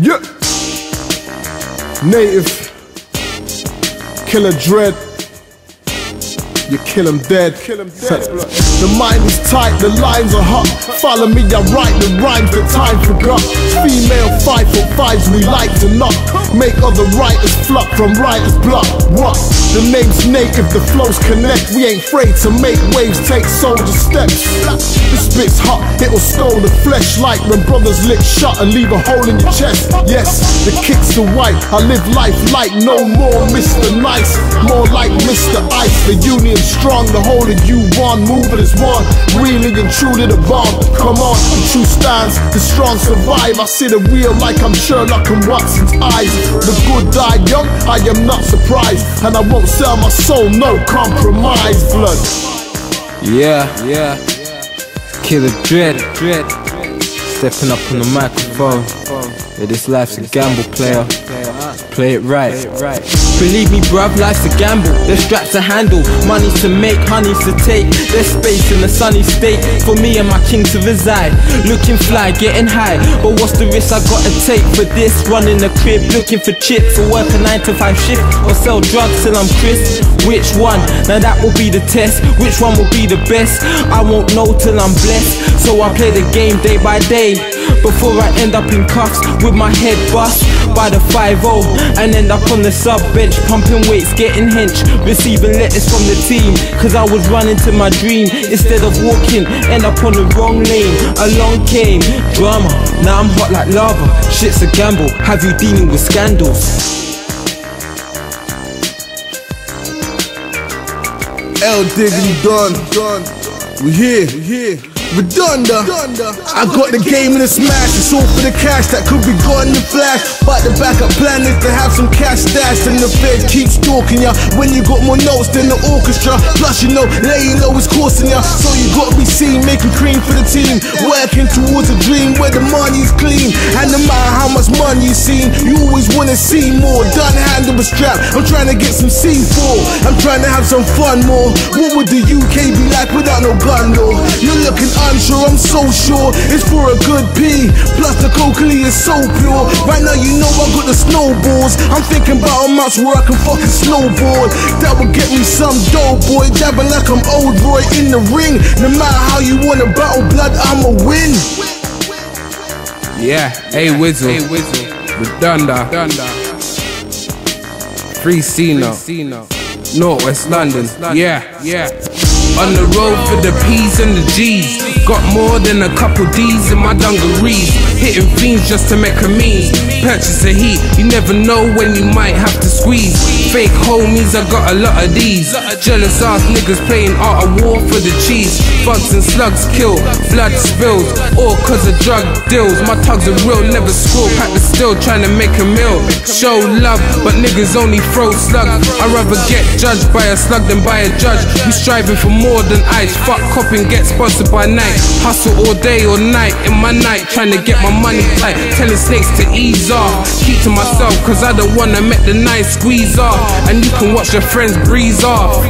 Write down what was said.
Yeah. Native. Killer Dread. You kill him dead. Kill him dead. The mind is tight, the lines are hot. Follow me, I write the rhymes the time forgot. Female five for fives, we like to knock. Make other writers flop from writer's block. What? The name's native, the flows connect. We ain't afraid to make waves, take soldier steps. The spit's hot, it'll stole the flesh like when brothers lick shot and leave a hole in your chest. Yes, the kicks are white. I live life like no more Mr. Nice, more like Mr. Ice. The union strong, the whole of you one, moving as one. Really and truly the bond. Come on, true stands, the strong survive. I see the real like I'm Sherlock and Watson's eyes. The good die young, I am not surprised, and I won't sell my soul, no compromise, blood. Yeah, yeah. Killer Dread, Dread. Stepping up on the microphone. Yeah, this life's a gamble, player. Play it right. Believe me, bruv, life's a gamble. There's straps to handle, money's to make, honey's to take. There's space in a sunny state for me and my king to reside. Looking fly, getting high. But what's the risk I gotta take for this? Running the crib, looking for chips, or work a 9 to 5 shift, or sell drugs till I'm crisp. Which one? Now that will be the test. Which one will be the best? I won't know till I'm blessed. So I play the game day by day. Before I end up in cuffs with my head bust by the 5-0 and end up on the sub bench pumping weights, getting hench, receiving letters from the team. Cause I was running to my dream instead of walking, end up on the wrong lane. Along came drama, now I'm hot like lava. Shit's a gamble, have you dealing with scandals? L Diggity done, done. We here, we here. Redonda. I got the game in a smash. It's all for the cash that could be gone in the flash. But the backup plan is to have some cash stashed, and the feds keep stalking ya. When you got more notes than the orchestra, plus you know laying low is costing ya. So you gotta be seen making cream for the team, working towards a dream where the money's clean. And no matter how much money you seen, you always wanna see more. Done handle a strap. I'm trying to get some C4. I'm trying to have some fun more. What would the UK be like without no gun? You're looking unsure, I'm so sure it's for a good P. Plus the cocaine is so pure. Right now you know I got the snowballs. I'm thinking about how much where I can fucking snowboard. That would get me some dough, boy. Jabbing like I'm old Roy in the ring. No matter how you wanna battle blood, I'ma win. Yeah, hey Wizzle, hey Wizzle, Redonda, Free Cino, Northwest London, yeah, yeah. On the road for the P's and the G's. Got more than a couple D's in my dungarees. Hitting fiends just to make a means. Purchase a heat, you never know when you might have to squeeze. Fake homies, I got a lot of these. Jealous ass niggas playing art of war for the cheese. Bugs and slugs kill, blood spills, all cause of drug deals. My tugs are real, never score. Pack the still trying to make a meal. Show love, but niggas only throw slugs. I'd rather get judged by a slug than by a judge. We striving for more than ice. Fuck copping, get sponsored by night. Hustle all day or night in my night, trying to get my money tight. Telling snakes to ease off. Keep to myself, cause I don't wanna make the night squeeze off. And you can watch your friends breeze off.